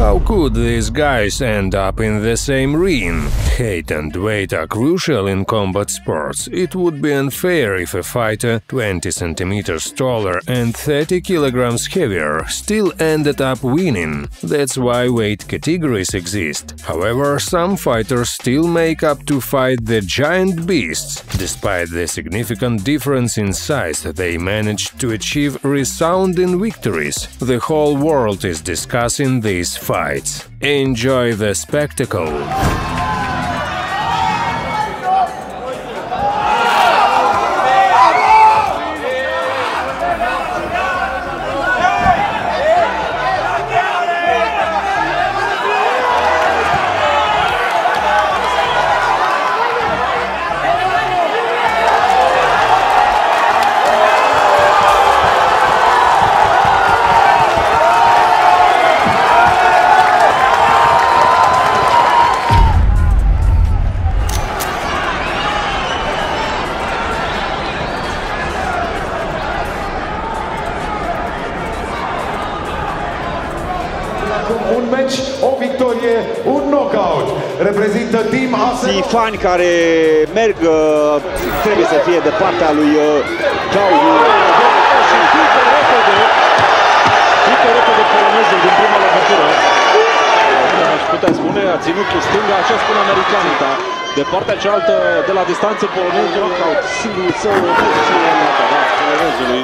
How could these guys end up in the same ring? Height and weight are crucial in combat sports. It would be unfair if a fighter 20 centimeters taller and 30 kilograms heavier still ended up winning. That's why weight categories exist. However, some fighters still make up to fight the giant beasts. Despite the significant difference in size, they managed to achieve resounding victories. The whole world is discussing these fights. Enjoy the spectacle! Un match, o victorie, un knockout. Reprezintă Team Arsenal. Și fani care merg uh, trebuie să fie de partea lui uh, Claudiu. Și pică repede, pică repede polonezul din prima lovătură. Aș putea spune, a ținut cu stânga, așa spune americanii, da. De partea cealaltă, de la distanță, polonezul knockout, singurul său poziție da, polonezului.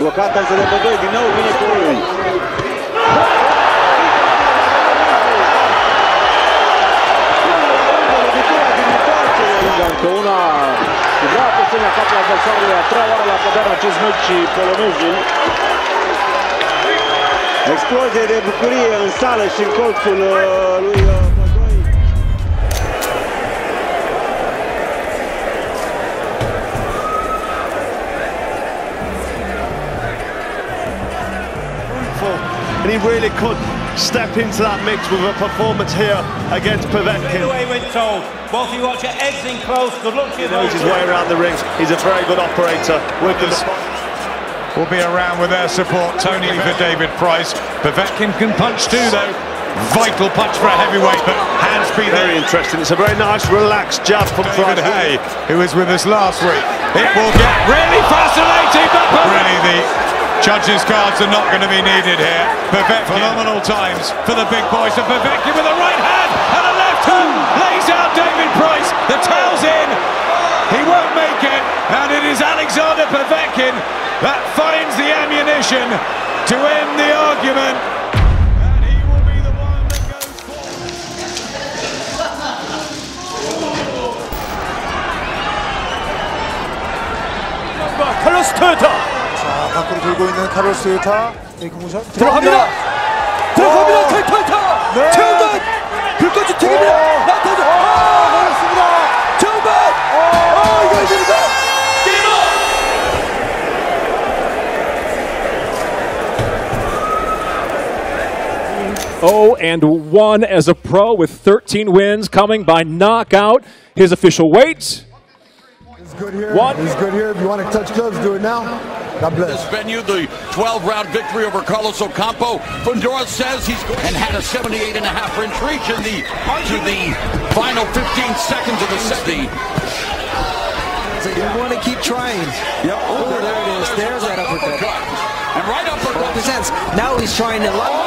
Blocat însă de pe doi, din nou vine cu lui. Vrea pe adversarului a treia oară la cădere acest meci și polonezul. Explozie de bucurie în sală și în colțul uh, lui uh, Bădoi. and he really could step into that mix with a performance here against Povetkin. The way we're told. Both of you watch your eggs in close. Good luck to you. knows his way around the rings. He's a very good operator with the will be around with their support. Tony for David Price. Povetkin can punch too, though. Vital punch for a heavyweight, but hands be very there. interesting. It's a very nice, relaxed jab from David Price. Haye, who was with us last week. It will get really fascinating, but really the judges' cards are not going to be needed here. Povetkin, phenomenal times for the big boys. And Povetkin with a right hand and a left hook lays out David Price. The tail's in. He won't make it, and it is Alexander Povetkin that finds the ammunition to end the argument. And he will be the one that goes forward. Carlos Toyota. 자, 밖으로 돌고 있는 카로스 토요타 에이크모션 들어갑니다. 들어갑니다. 칼 토요타. 네. 최은단. 불까지 튀깁니다. 나타나. 아, 걸렸습니다. 정반. 아, 이거 이깁니다. Oh, and 1 as a pro with 13 wins coming by knockout. His official weight. He's good here. One. He's good here. If you want to touch gloves, do it now. God bless. this venue, the 12-round victory over Carlos Ocampo. Fundora says he's and had a 78 and a half inch reach in the to the final 15 seconds of the set. So you want to keep trying. Yep. Oh, there it is. There's that uppercut. and right uppercut. Now he's trying to.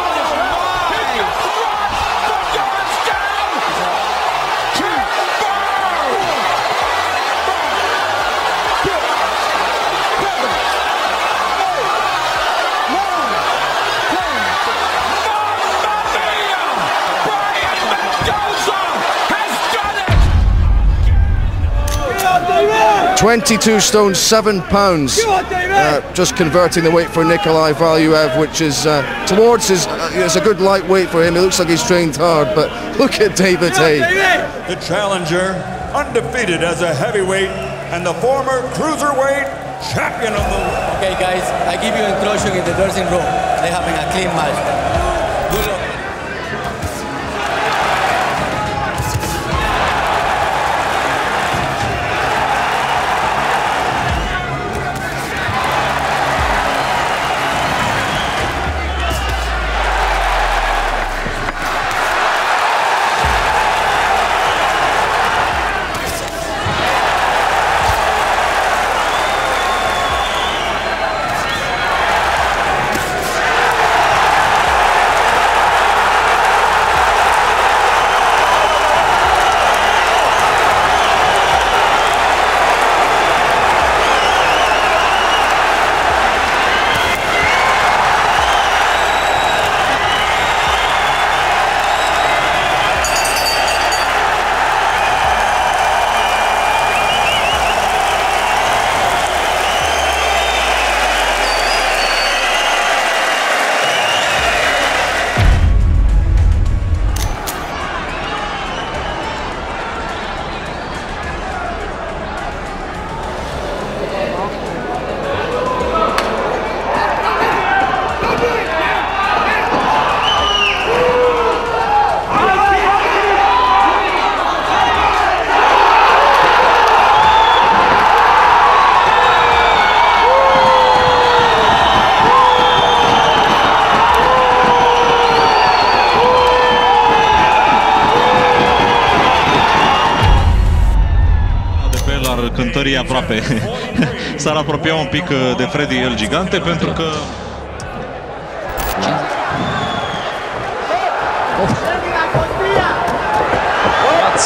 22 stone 7 pounds. Uh, just converting the weight for Nikolai Valuev, which is uh, towards his. Uh, it's a good lightweight for him. It looks like he's trained hard, but look at David Haye. The challenger, undefeated as a heavyweight and the former cruiserweight champion of the world. Okay, guys, I give you instruction in the dressing room. They're having a clean match. Good luck. Cântării aproape. S-ar apropia un pic uh, de Freddy el gigante pentru că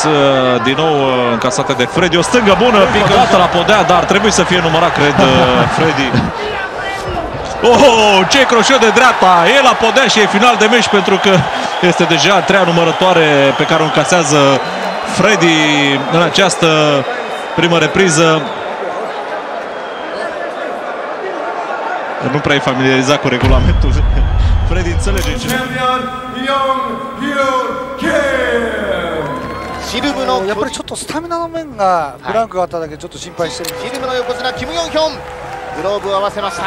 uh, din nou uh, încasate de Freddy. O stângă bună, pică dată la podea, dar trebuie să fie numărat, cred, Freddy. Oh, ce croșet de dreapta! E la podea și e final de meci pentru că este deja treia numărătoare pe care o încasează Freddy în această primă repriză. Nu prea e familiarizat cu regulamentul. Freddy înțelege ce... シルブのやっぱりちょっとスタミナの面がブランクがあっただけちょっと心配してるんです、シルブの横綱キム・ヨンヒョングローブを合わせました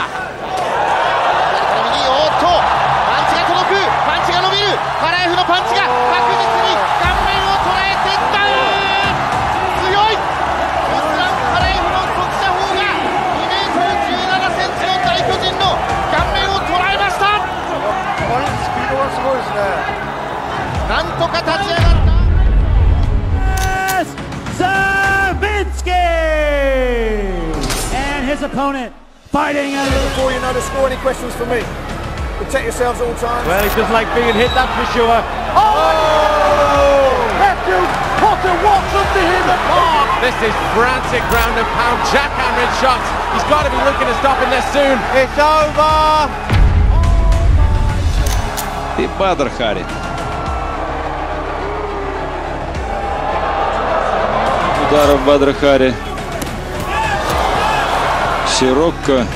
Before you know the score, any questions for me? Protect yourselves at all times. Well, he doesn't like being hit, that's for sure. Oh! Matthew Potter walks up to him at mark. This is frantic ground and pound, jackhammering shots. He's got to be looking at stopping this soon. It's over! И Бадр Хари. Ударов Бадра Хари. Сирокко.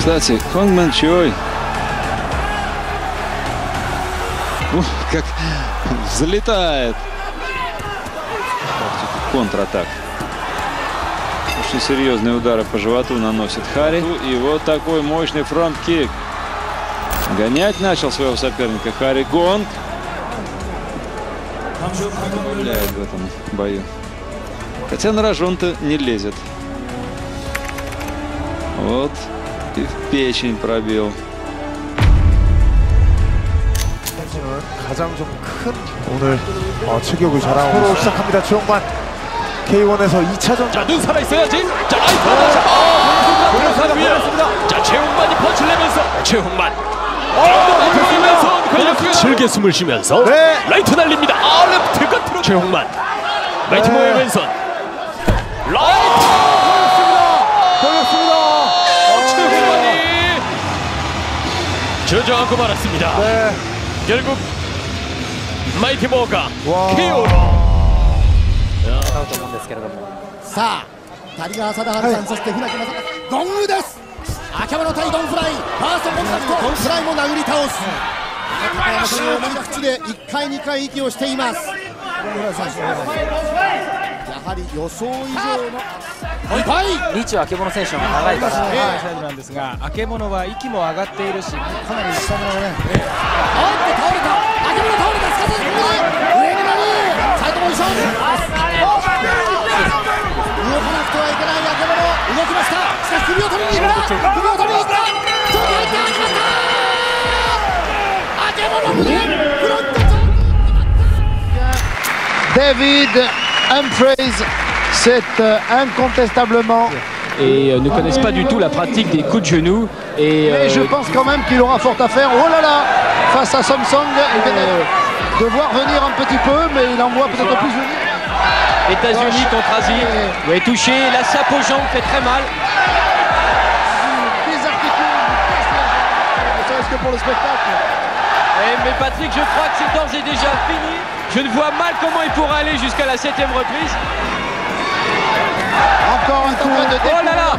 Кстати, Хонгман Чой. Ух, как взлетает. Контратак. Очень серьезные удары по животу наносит Хари. И вот такой мощный фронт-кик. Гонять начал своего соперника Хари Гонг. Добавляет в этом бою. Хотя на рожон-то не лезет. Вот и в печень пробил. 가장 좀 큰 오늘 어, 체격을 자랑하고 프로 시작합니다. 최홍만 K1에서 2차전 자, 눈 살아있어야지. 자, 라이트 하나 잡아. 공격하다 위에. 자, 최홍만이 펀치를 내면서 최홍만. 들어오면서 권력수 즐게 숨을 쉬면서 라이트 날립니다. 아, 레프트가 들어. 최홍만. 라이트 모의 왼손. 라이트. 저저하고 말았습니다. 결국 마이티 모가 KO로. 使うと思うんですけれどもさあ谷川貞治さん、そして船木正和ゴングです秋山の対ドンフライファーストコンタクトドンフライも殴り倒す高山という重い口で1回2回息をしていますやはり予想以上の リーチは曙選手の方が長い。から、ええサイドなんですが、明物は息も上がってい。るし、かなり下村がね、あっと倒れた秋山倒れたすかさずここで上になるサイドポジション動かなくてはい。けない。秋山動きましたしかし首を取りに行った首を取りに行ったちょっと入った決まった秋山胸フロント David Humphreys, c'est euh, incontestablement. Et euh, ne connaissent pas du tout la pratique des coups de genoux. Et, Mais je euh, pense quand même qu'il aura fort à faire. Oh là là Face à Samsung, il vient de devoir venir un petit peu, mais il en voit peut-être plus venir. États-Unis contre Asie. Ouais, touché. La sape aux jambes fait très mal. Que pour le spectacle. Eh, mais Patrick, je crois que c'est d'ores et déjà fini. Je ne vois mal comment il pourra aller jusqu'à la septième reprise. Encore un coup de Oh là là.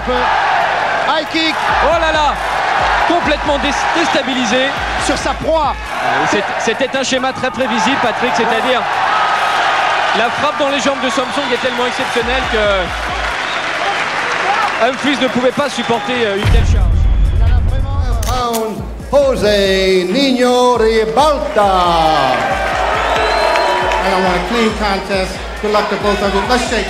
High kick Oh là là Complètement dé- déstabilisé. sur sa proie. C'est- C'était un schéma très prévisible, Patrick, c'est-à-dire la frappe dans les jambes de Samsung est tellement exceptionnelle que Humphries ne pouvait pas supporter euh, une telle charge. Jose Nino Ribalta. I don't want a clean contest. Good luck to both of you. Let's shake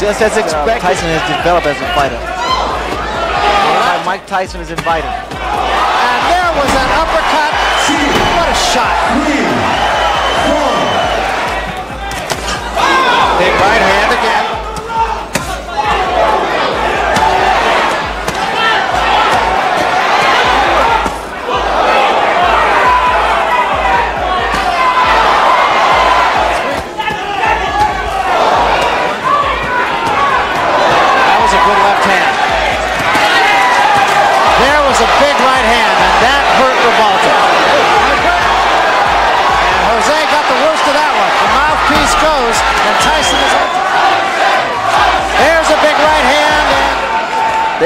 Just as expected. Tyson has developed as a fighter. Mike Tyson is invited. And there was an uppercut. What a shot. Big right hand.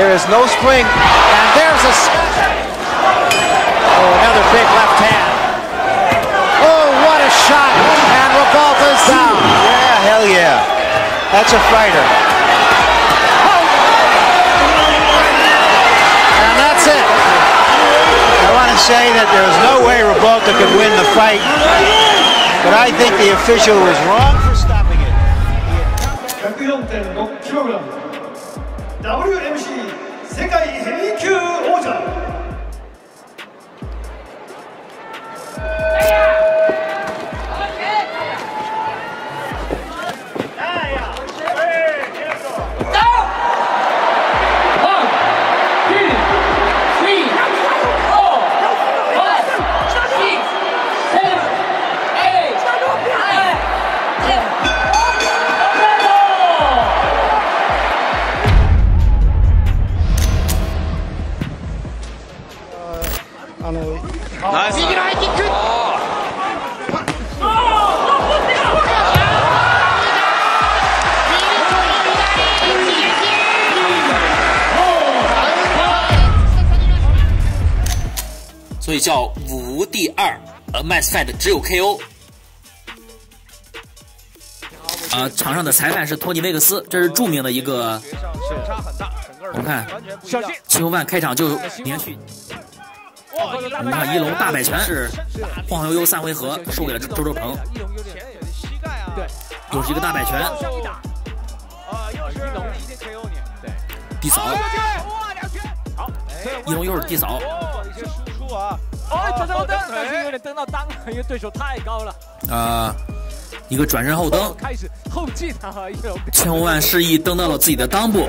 There is no spring. And there's a. s- Oh, another big left hand. Oh, what a shot! And Ribalta's down. Yeah, hell yeah. That's a fighter. And that's it. I want to say that there's no way Revolta could win the fight, but I think the official was wrong for stopping it. 104.6kg WMC 所以叫五无第二，呃，Mass Fight 只有 KO。呃，场上的裁判是托尼·维克斯，这是著名的一个。我们看，秦红万开场就连续。我们看一龙大摆拳是晃悠悠三回合输给了周周鹏，又是一个大摆拳，地扫，一龙又是地扫，哦，这后蹬，但是有点蹬到裆，因为对手太高了。啊，一个转身后蹬，开始后继他和一。千红万示意蹬到了自己的裆部。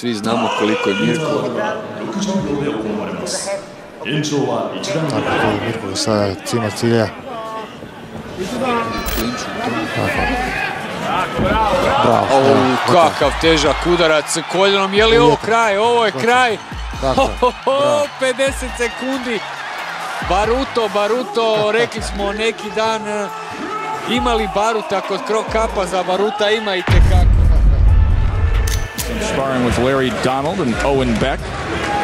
svi znamo koliko je Mirko. Tako je Mirko sa cima cilja. Tako. Bravo, bravo. kakav težak udarac koljenom. Je li ovo kraj? Ovo je kraj. Tako, 50 sekundi. Baruto, Baruto, rekli smo neki dan eh, imali Baruta kod Krokapa za Baruta ima i teka. Sparring with Larry Donald and Owen Beck.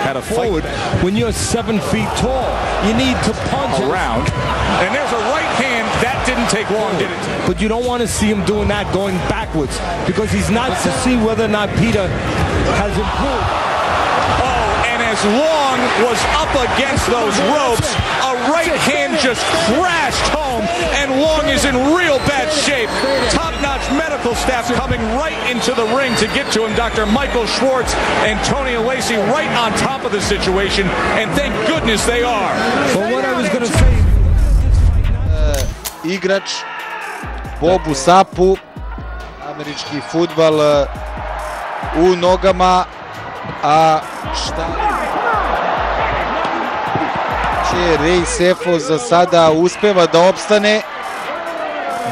Had a forward. When you're seven feet tall, you need to punch around. And there's a right hand. That didn't take long, did it? But you don't want to see him doing that going backwards because he's not to see whether or not Peter has improved. Oh, and as Long was up against those ropes, a right hand just crashed home, and Long is in real bad shape. Top-notch medical staff coming right into the ring to get to him. Dr. Michael Schwartz and Tony Lacey right on top of the situation, and thank goodness they are. But what I was going to say uh, igrač Bobu Sapu američki futbal e, u nogama a šta će Ray Sefo za sada uspeva da opstane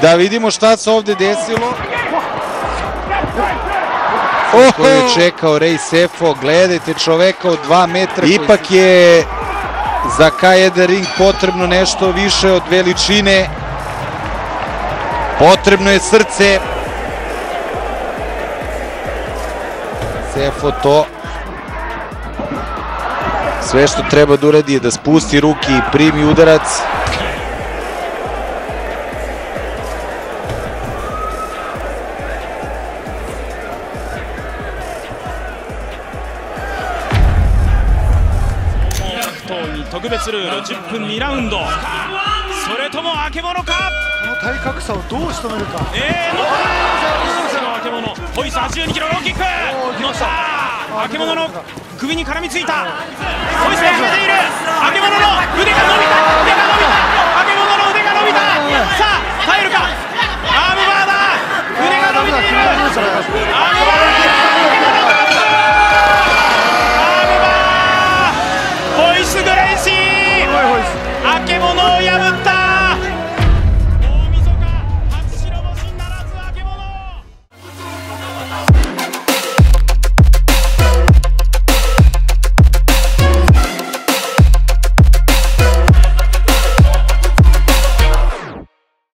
da vidimo šta se ovde desilo koju je čekao Ray Sefo gledajte čoveka od 2 metra ipak je za K1 ring potrebno nešto više od veličine. Potrebno je srce. Sefo to sve što treba da uradi je da spusti ruke i primi udarac. 特別ルール10分2ラウンドそれともあけぼのかこの体格差をどう仕留めるか？えー、乗ったのあけぼのホイス82キロローキック。乗ったあけ物のの首に絡みついた。ホイスが決めているあけ物のの腕が伸びた腕が伸びた。